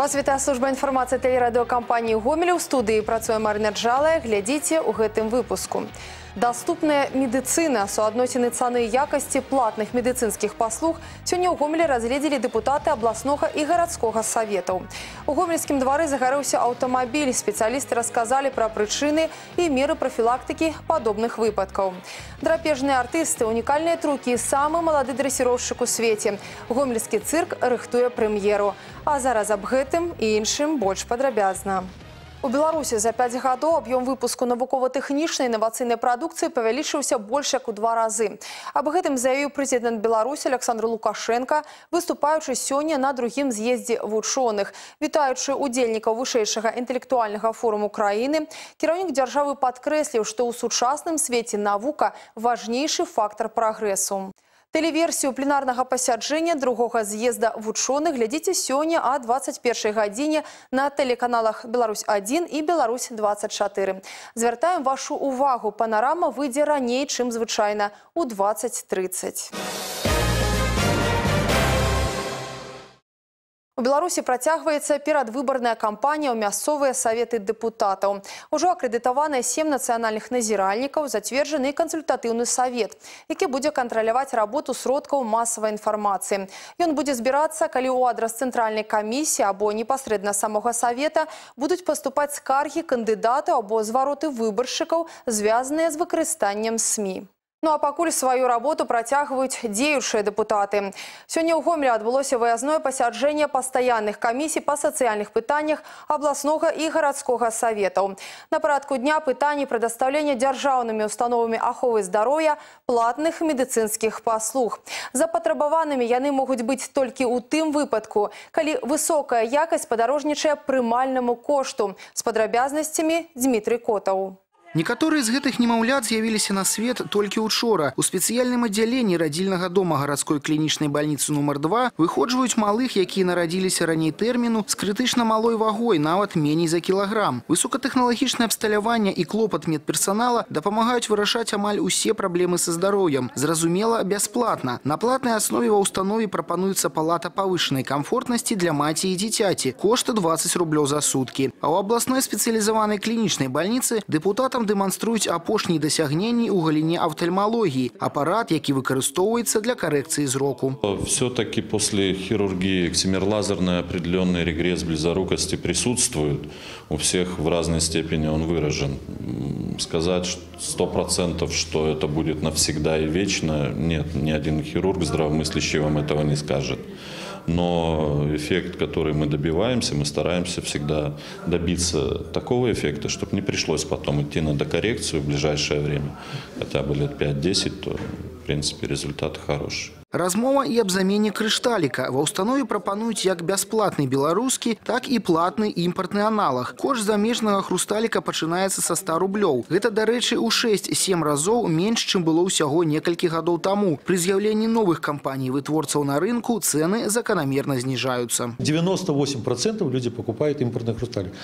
Вас вітае служба інфармацыі тэлерадыёкампаніі гомелі ў студыі працуе Марына Джалая глядзіце ў гэтым выпуску. Даступная медыцына, суадносіны цаны якасці платных медыцынскіх паслуг сёння ў гомелі разгледзелі дэпутаты абласнога і гарадскога саветаў. У гомельскім двары загарэўся аўтамабіль. Спецыялісты расказалі пра прычыны і меры прафілактыкі падобных выпадкаў. Драпежныя артысты, унікальныя трукі, самы малады дрэсіроўшчык у свеце. Гомельскі цырк рыхтуе прэм'еру. А зараз аб гэтым і іншым больш падрабязна. У Беларусі за 5 гадоў аб'ём выпуску навукова-тэхнічнай інавацыйнай прадукцыі павялічыўся больш як у два разы. Аб гэтым заявіў прэзідэнт Беларусі Александр Лукашенко, выступаючы сёння на другім з'ездзе вучоных. Вітаючы удзельнікаў вышэйшага інтэлектуальнага форуму краіны, кіраўнік дзяржавы падкрэсліў, што ў сучасным свеце навука важнейшы фактар прагрэсу. Тэлеверсію пленарнага пасяджэння другога з'езда вучоных глядзіце сёння а 21 гадзіне на тэлеканалах Беларусь-1 і Беларусь-24. Звяртаем вашу увагу. Панарама выйдзе раней, чым звычайна у 2030. У Беларусі працягваецца перадвыбарная кампанія ў мясцовыя саветы дэпутатаў. Ужо акрэдытаваныя сем нацыянальных назіральнікаў зацверджаны кансультатыўны савет, які будзе кантраляваць работу сродкаў масавай інфармацыі. Ён будзе збірацца, калі ў адрас цэнтральнай камісіі або непасрэдна самога савета будуць паступаць скаргі кандыдатаў або звароты выбаршчыкаў, звязаныя з выкарыстаннем СМІ. Ну а пакуль сваю работу працягваюць дзеючыя дэпутаты. Сёння ў гомелі адбылося выязное пасяджэнне пастаянных камісій па сацыяльных пытаннях абласнога і гарадскога саветаў. На парадку дня пытанні прадастаўлення дзяржаўнымі установамі аховы здароўя платных медыцынскіх паслуг. Запатрабаванымі яны могуць быць толькі ў тым выпадку, калі высокая якасць падарожнічае прымальнаму кошту з падрабязнасцямі Дмітрый Котаў. Некаторыя з гэтых немаўлят з'явіліся на свет толькі учора. У спецыяльным аддзяленні радзільнага дома гарадской клінічнай бальніцы нумар 2 выходжваюць малых, якія нарадзіліся раней тэрміну з крытычна малой вагой, нават меней за кілаграм. Высокатэхналагічнае абсталяванне і клопат медперсанала дапамагаюць вырашаць амаль усе праблемы са здароўем. Зразумела, бясплатна. На платнай аснове ва ўстанове прапануецца палата павышанай камфортнасці для маці і дзіцяці. Кошты 20 рублёў за суткі. А ў абласной спецыялізаванай клінічнай бальніцы дэпутатам Экспертам дэманструюць апошнія дасягненні ў галіне офтальмологии, аппарат, які выкарыстоўваецца для коррекции зроку. Все-таки после хирургии эксимерлазерный определенный регресс близорукости присутствует. У всех в разной степени он выражен. Сказать сто процентов, что это будет навсегда и вечно, нет, ни один хирург здравомыслящий вам этого не скажет но эффект, который мы добиваемся, мы стараемся всегда добиться такого эффекта, чтобы не пришлось потом идти на докоррекцию в ближайшее время, хотя бы лет 5-10, то в принципе результаты хорошие. Размова і аб замене крышталіка. Ва ўстанове прапануюць як бясплатны беларускі, так і платны імпартны аналаг. Кошт замежнага хрусталіка пачынаецца са 100 рублёў. Гэта, дарэчы, у 6-7 разоў менш, чым было ўсяго некалькі гадоў таму. Пры з'яўленні новых кампаній вытворцаў на рынку цены заканамерна зніжаюцца. 98% люди покупают импортный хрусталик.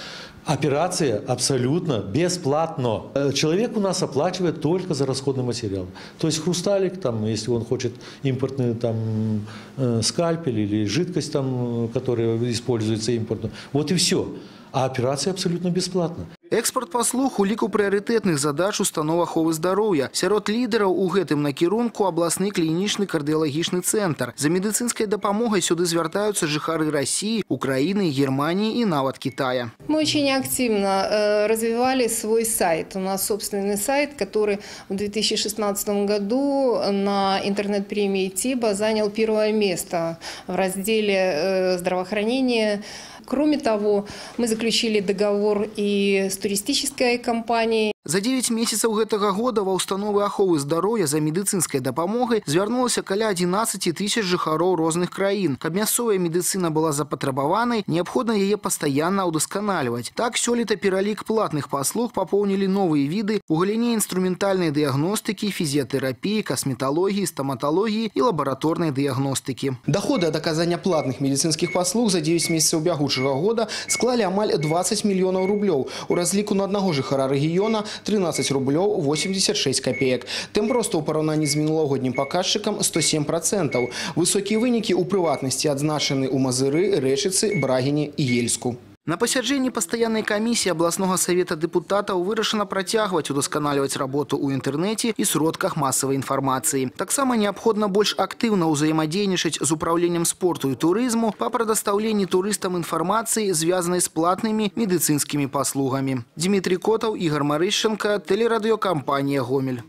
Операция абсолютно бесплатно. Э, человек у нас оплачивает только за расходный материал. То есть хрусталик, там, если он хочет импортный там, э, скальпель или жидкость, там, которая используется импортно. Вот и все А операция абсолютно бесплатна. Экспорт паслуг у ліку прыярытэтных задач установ аховы здароўя. Сярод лідараў у гэтым накірунку абласны клінічны кардыялагічны цэнтр. За медыцынскай дапамогай сюды звяртаюцца жыхары России, Украины, Германии и нават Китая. Мы очень активно э, развивали свой сайт. У нас собственный сайт, который в 2016 году на интернет-премии ТИБА занял первое место в разделе э, здравоохранения Кроме того, мы заключили договор и с туристической компанией. За 9 месяцаў гэтага года ва ўстановы аховы здароўя за медыцынскай дапамогай звярнулася каля 11 тысяч жыхароў розных краін. Каб мясцовая медыцына была запатрабаванай, неабходна яе пастаянна ўдасканальваць. Так сёлета пералік платных паслуг папоўнілі новыя віды у галіне інструментальнай дыягностыкі, фізіятэрапіі, касметалогіі, стаматалогіі і лабараторнай дыягностыкі. Доходы ад аказання платных медыцынскіх паслуг за 9 месяцаў бягучага года склалі амаль 20 мільёнаў рублёў. У разліку на аднаго жыхара рэгіёна 13 рублёў 86 копеек. Тым проста ў параўнанні з мінулагоднім паказчыкам 107%. Высокія вынікі ў прыватнасці адзначаны ў Мазыры, Рэчыцы, Брагіне і Ельску. На пасяджэнні пастаяннай камісіі абласнога савета дэпутатаў вырашана працягваць удасканальваць работу ў інтэрнэце і сродках масавай інфармацыі. Таксама неабходна больш актыўна ўзаемадзейнічаць з управленнем спорту і турызму па прадастаўленні турыстам інфармацыі, звязанай з платнымі медыцынскімі паслугамі. Дмітрий Котаў, Ігор Марышченко, тэлерадыёкампанія Гомель.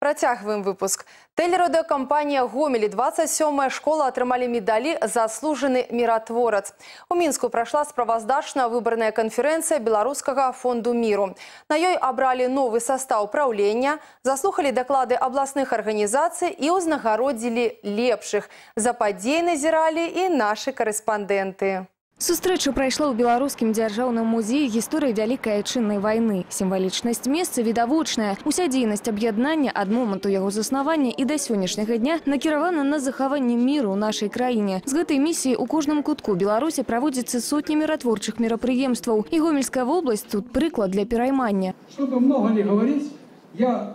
Працягваем выпуск. Тэлерадыёкампанія «Гомелі» 27 школа атрымалі медалі «Заслужаны міратворац». У Мінску прайшла справаздачная выбарная канферэнцыя Беларускага фонду міру. На ёй абралі новы састаў праўлення, заслухалі даклады абласных арганізацый і ўзнагародзілі лепшых. За падзей назіралі і нашы карэспандэнты. Сустрэча прайшла ў беларускім дзяржаўным музеі гісторыі вялікай айчыннай вайны. Сімвалічнасць месца відавочная. Уся дзейнасць аб'яднання ад моманту яго заснавання і да сённяшняга дня накіравана на захаванне міру ў нашай краіне. З гэтай місіі ў кожным кутку Беларусі праводзіцца сотні міратворчых мерапрыемстваў. І Гомельская вобласць тут прыклад для пераймання. Чтобы много не говорить, я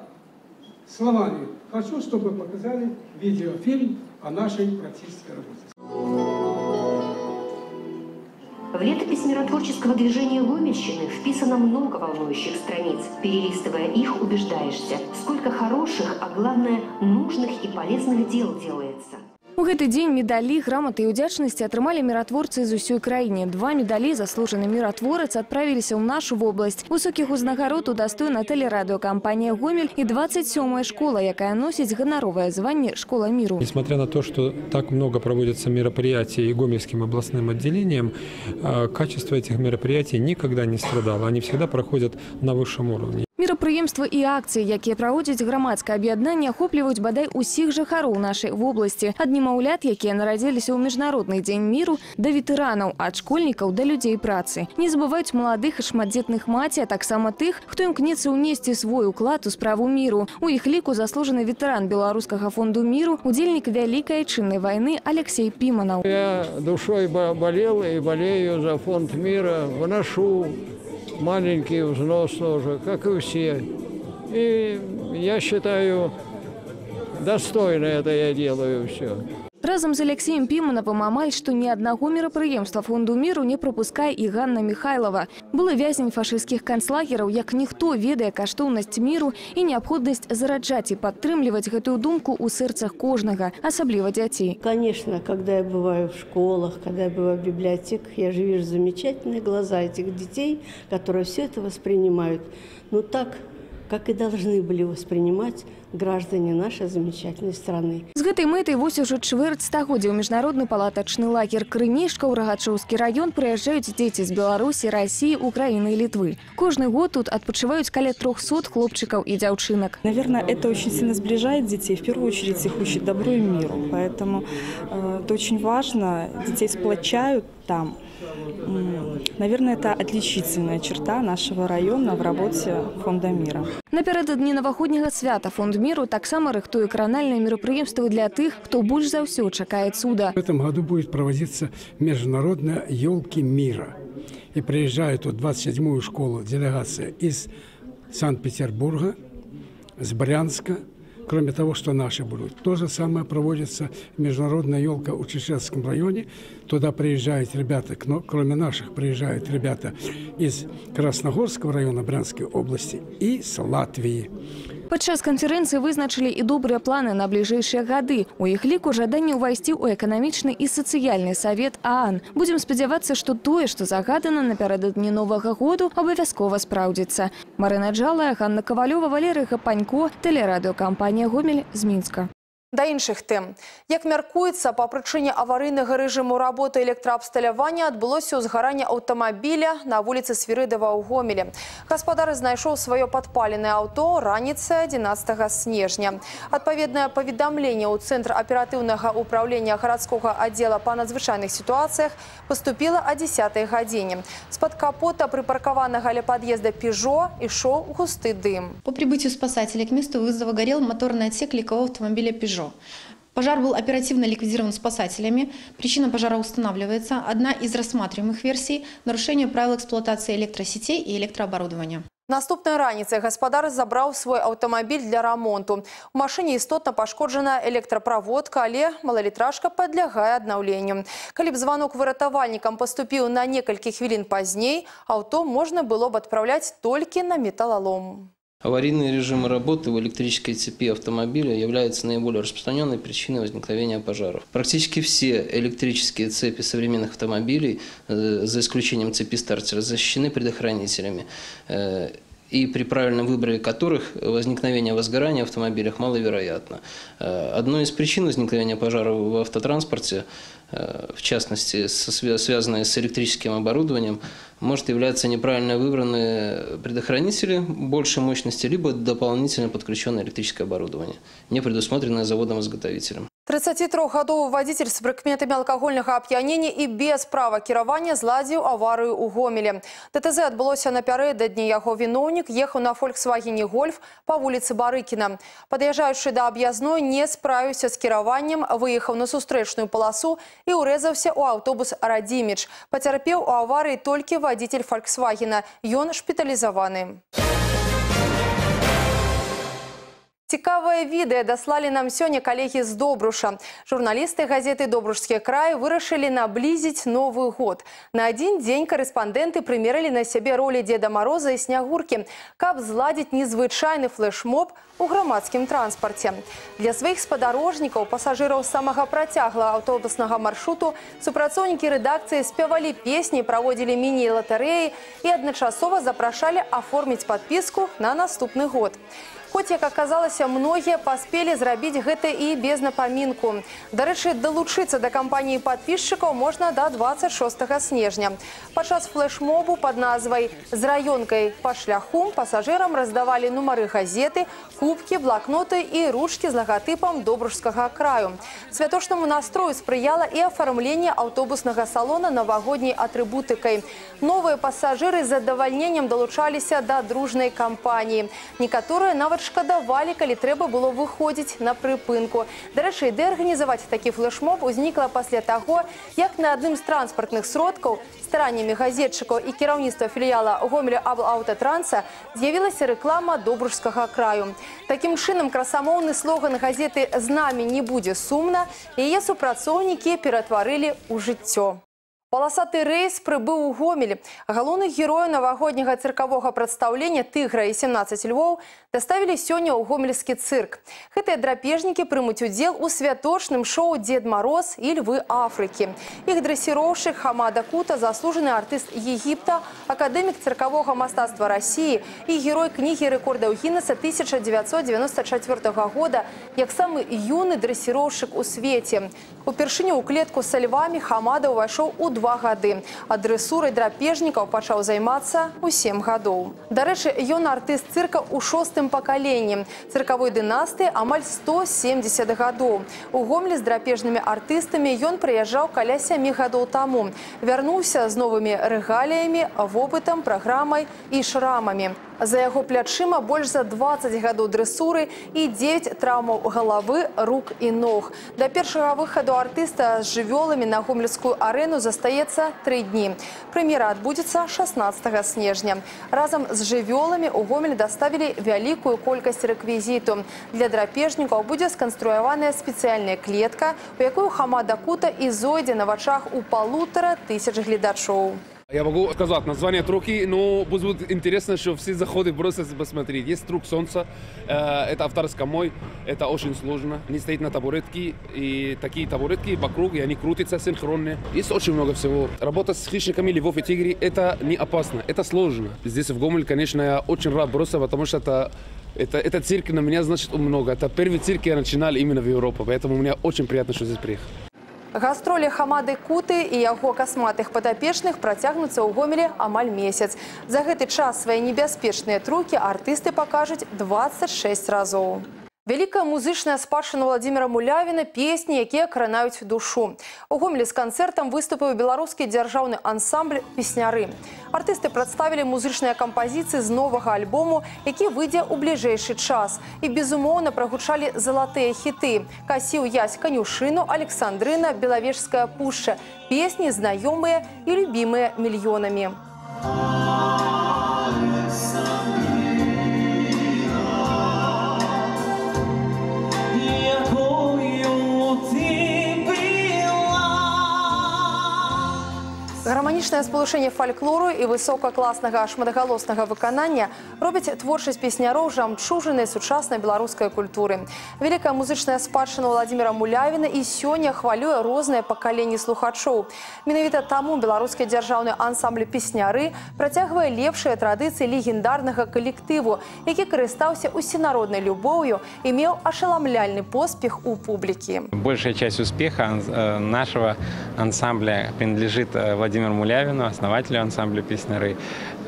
словами хочу, чтобы показали видеофильм о нашей практической работе. В летопись миротворческого движения Гомельщины вписано много волнующих страниц. Перелистывая их, убеждаешься, сколько хороших, а главное, нужных и полезных дел делается. У гэты дзень медалі, граматы і ўдзячнасці атрымалі міратворцы з усёй краіне. Два медалі заслужаны міратворац адправіліся ў нашу вобласць. Высокіх узнагарод удастойна тэлерадыёкампанія «Гомель» і 27-я школа, якая носіць ганаровае званне «Школа миру». Несмотря на то, что так много проводится мероприятий и Гомельским областным отделением, э, качество этих мероприятий никогда не страдало. Они всегда проходят на высшем уровне. Мерапрыемства і акцыі, якія праводзяць грамадскае аб'яднанне, ахопліваюць бадай усіх жыхароў нашай вобласці. Ад немаўлят, якія нарадзіліся ў міжнародны дзень міру, да ветэранаў, ад школьнікаў да людзей працы. Не забываюць маладых і шматдзетных маці, а таксама тых, хто імкнецца ўнесці свой уклад у справу міру. У іх ліку заслужаны ветэран беларускага фонду міру, удзельнік вялікай айчыннай вайны Алексей Піманаў. Я душой болел и болею за фонд мира, вношу маленький взнос тоже, как и все. И я считаю, достойно это я делаю все. Разам з Алексеем Піманавым амаль што ні аднаго мерапрыемства фонду міру не пропускае і Ганна Михайлова. Былы вязень фашысцкіх канцлагераў, як ніхто ведае каштоўнасць міру і неабходнасць зараджаць і падтрымліваць гэтую думку ў сэрцах кожнага, асабліва дзяцей. Конечно, когда я бываю в школах, когда я бываю в библиотеках, я же вижу замечательные глаза этих детей, которые все это воспринимают. Ну так, как и должны были воспринимать граждане нашей замечательной страны. З гэтай мэтай вось ужо чвэрць стагоддзя ў міжнародны палатачны лагер Крынішка ў Рагачоўскі раён прыязджаюць дзеці з Беларусі, России, Украины и Литвы. Кожны год тут отпочивают каля 300 хлопчиков и девчонок. Наверное, это очень сильно сближает детей. В первую очередь их учит добру и миру. Поэтому э, это очень важно. Детей сплочают там. Наверное, это отличительная черта нашего района в работе Фонда мира. Напередодні новогоднего свята Фонд миру таксама рыхтуе кранальныя мерапрыемствы для тех, кто больше за все чакает суда. В этом году будет проводиться международная елки мира. И приезжает тут 27-ю школу делегация из Санкт-Петербурга, с Брянска, кроме того, что наши будут. То же самое проводится международная елка в Чеченском районе. Туда приезжают ребята, кроме наших, приезжают ребята из Красногорского района Брянской области и с Латвии. Падчас канферэнцыі вызначылі і добрыя планы на бліжэйшыя гады. У іх ліку жаданне ўвайсці ў эканамічны і сацыяльны савет ААН. Будзем спадзявацца, што тое, што загадана напярэдадні новага году, абавязкова спраўдзіцца. Марына Джалая, Ганна Кавалёва, Валерый Гапанько, тэлерадыёкампанія Гомель з Мінска. Да іншых тэм. Як мяркуецца, па прычыне аварыйнага рэжыму работы электраабсталявання адбылося ўзгаранне аўтамабіля на вуліцы Свірыдава ў Гомелі. Гаспадар знайшоў сваё падпаленае аўто раніцай 11 снежня. Адпаведнае паведамленне ў цэнтр аператыўнага ўправлення гарадскога аддзела па надзвычайных сітуацыях паступіла о 10 гадзіне. З-пад капота прыпаркаванага ля пад'езда «Пежо» ішоў густы дым. По прибытию спасателей к месту вызова горел моторный отсек легкового автомобиля «Пежо». Пожар был оперативно ликвидирован спасателями. Причина пожара устанавливается. Одна из рассматриваемых версий – нарушение правил эксплуатации электросетей и электрооборудования. Наступнай раніцай гаспадар забраў свой аўтамабіль для рамонту. У машыне істотна пашкоджана электраправодка, але малалітражка падлягае аднаўленню. Калі б званок выратавальнікам паступіў на некалькі хвілін пазней, аўто можна было б адпраўляць толькі на металлолом. Аварийные режимы работы в электрической цепи автомобиля являются наиболее распространенной причиной возникновения пожаров. Практически все электрические цепи современных автомобилей, э, за исключением цепи стартера, защищены предохранителями э, и при правильном выборе которых возникновение возгорания в автомобилях маловероятно. Э, одной из причин возникновения пожаров в автотранспорте, в частности, связанной с электрическим оборудованием, может являться неправильно выбранные предохранители большей мощности, либо дополнительно подключенное электрическое оборудование, не предусмотренное заводом-изготовителем. 33гадовы вадзіцель з прыкметамі алкагольнага ап'янення і без права кіравання зладзіў аварыю ў гомеле. ДТЗ адбылося напярэдадні яго віноўнік ехаў на фольксвагене гольф па вуліцы Барыкіна. Пад'язджаючы да аб'язной не справіўся з кіраваннем, выехаў на сустрэчную паласу і ўрэзаўся ў аўтобус Радзіміч. Пацярпеў у аварыі толькі вадзіцель фольксвагена. Ён шпіталізаваны. Цікавае відэа даслалі нам сёння калегі з Добруша. Журналісты газеты «Добрушскі край» вырашылі наблізіць Новы год. На адзін дзень карэспандэнты прымерылі на сябе ролі Деда Мароза і Снягуркі, каб зладзіць незвычайны флешмоб у грамадскім транспарце. Для сваіх спадарожнікаў, пасажыраў самага працягла аўтобуснага маршруту, супрацоўнікі рэдакцыі спявалі песні, праводзілі міні-латарэі і адначасова запрашалі аформіць падпіску на наступны год. Хоць, як аказалася, многія паспелі зрабіць гэта і без напамінку. Дарэчы, далучыцца да кампаніі падпісчыкаў можна да 26 снежня. Падчас флешмобу пад назвай з раёнкай па шляху пасажырам раздавалі нумары газеты, кубкі, блакноты і ручкі з лагатыпам добружскага краю. Святочнаму настрою спрыяла і афармленне аўтобуснага салона навагодняй атрыбутыкай. Новыя пасажыры з задавальненнем далучаліся да дружнай кампаніі. Некаторыя нават нават шкадавалі, калі трэба было выходзіць на прыпынку. Дарэчы, ідэя арганізаваць такі флешмоб узнікла пасля таго, як на адным з транспартных сродкаў стараннямі газетчыкаў і кіраўніцтва філіяла гомеля аўтатранса з'явілася рэклама добружскага краю. Такім чынам красамоўны слоган газеты з намі не будзе сумна, яе супрацоўнікі ператварылі ў жыццё. Паласаты рэйс прыбыў у гомелі. Галоўных герояў навагодняга цыркавога прадстаўлення тыгра і 17 львоў даставілі сёння ў гомельскі цырк. Гэтыя драпежнікі прымуць удзел у святочным шоу Дед Мароз і львы Афрыкі. Іх дрэсіроўшчык Хамада Кута заслужаны артыст Егіпта, акадэмік цыркавога мастацтва рассіі і герой кнігі рэкордаў Гіннеса 1994 года, як самы юны дрэсіроўшчык у свеце. Упершыню ў клетку са львамі Хамада ўвайшоў у два гады. А дрэсурай драпежнікаў пачаў займацца ў сем гадоў. Дарэчы, ён артыст цырка ў шостым пакаленні. Цыркавой дынастыі амаль 170 гадоў. У гомлі з драпежнымі артыстамі ён прыязджаў каля сямі гадоў таму. Вярнуўся з новымі рэгаліямі, вопытам, праграмай і шрамамі. За яго плячыма больш за 20 гадоў дрэсуры і 9 траўмаў галавы, рук і ног. Да першага выхаду артыста з жывёламі на гомельскую арэну застаецца тры дні. Прэм'ера адбудзецца 16 снежня. Разам з жывёламі ў гомель даставілі вялікую колькасць рэквізіту. Для драпежнікаў будзе сканструяваная спецыяльная клетка, у якую хамада кута і зойдзе на вачах у палутара тысяч гледачоў. Я могу сказать название трюки, но будет интересно, что все заходы просто посмотреть. Есть трюк солнца, э, это авторский мой, это очень сложно. Они стоят на табуретке, и такие табуретки вокруг, и они крутятся синхронно. Есть очень много всего. Работа с хищниками львов и тигрей, это не опасно, это сложно. Здесь в Гомель, конечно, я очень рад просто, потому что это это, это цирк на меня значит много. Это первый цирк я начинал именно в Европе, поэтому мне очень приятно, что здесь приехал. Гастролі хамады куты і яго касматых падапечных працягнуцца ў гомелі амаль месяц. За гэты час свае небяспечныя трукі артысты пакажуць 26 разоў. Вялікая музычная спадчына Владзіміра Мулявіна песні, якія кранаюць душу. У гомелі з канцэртам выступіў беларускі дзяржаўны ансамбль песняры. Артысты прадставілі музычныя кампазіцыі з новага альбому, які выйдзе ў бліжэйшы час. І, безумоўна, прагучалі залатыя хіты. Касіў ясь канюшыну, Александрына, Белавежская пушча. Песні знаёмыя і любімыя мільёнамі. Музыка Гарманічнае спалучэнне фальклору і высокакласнага шматгалоснага выканання робіць творчасць песняроў жамчужынай сучаснай беларускай культуры. Вялікая музычная спадчына Владзіміра Мулявіна і сёння хвалюе розныя пакаленні слухачоў. Менавіта таму беларускі дзяржаўны ансамбль песняры працягвае лепшыя традыцыі легендарнага калектыву, які карыстаўся усенароднай любоўю і меў ашаламляльны поспех у публікі. Большая часть успеха э, нашего ансамбля принадлежит э, Владимиру Мулявину, основателю ансамбля «Песняры».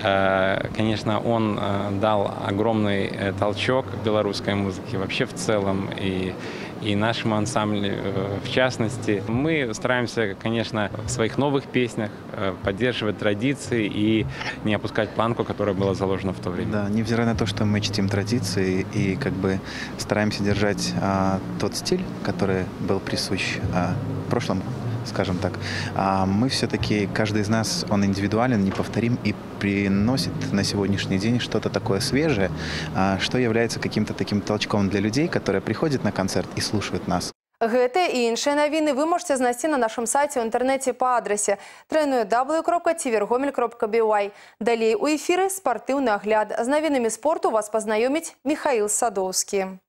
Э, Конечно, он э, дал огромный э, толчок белорусской музыке вообще в целом и и нашему ансамблю в частности. Мы стараемся, конечно, в своих новых песнях поддерживать традиции и не опускать планку, которая была заложена в то время. Да, невзирая на то, что мы чтим традиции и как бы стараемся держать а, тот стиль, который был присущ а, прошлому, скажем так, а мы все-таки, каждый из нас, он индивидуален, неповторим и приносит на сегодняшний день что-то такое свежее, а, что является каким-то таким толчком для людей, которые приходят на концерт и слушают нас. Гэтыя і іншыя навіны вы можете знайсці на нашым сайце ў інтэрнэце па адрасе www.тивергомель.by. Далей у эфіры спартыўны агляд. З навінамі спорту вас пазнаёміць Михаил Садоўскі.